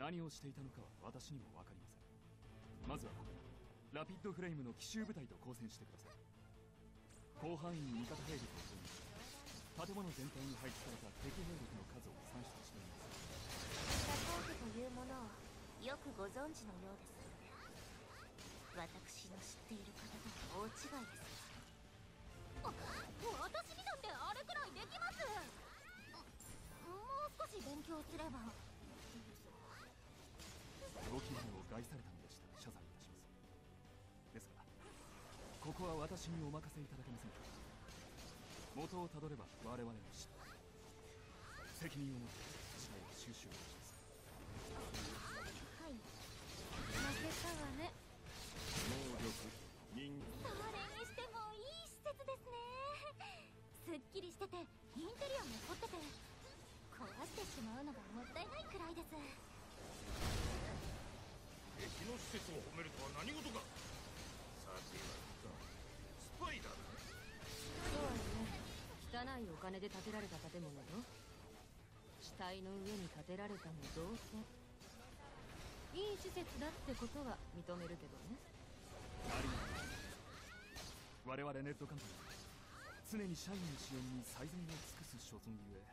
何をしていたのかは私にも分かりません。まずはラピッドフレイムの奇襲部隊と交戦してください。広範囲に味方兵力を投入し建物全体に配置された敵兵力の数を算出しています。佐藤家というものをよくご存知のようです。私の知っている方とは大違いです。あ私にだってあれくらいできます。もう少し勉強すれば。愛されたのでした。ら謝罪いたします。ですがここは私にお任せいただけませんか？元をたどれば我々の死。責任を持って事態を収集いたしま金で建てられた建物よ。死体の上に建てられたも同然いい施設だってことは認めるけどね。あり我々ネットカンパニーは常に社員の支援に最善を尽くす所存ゆえ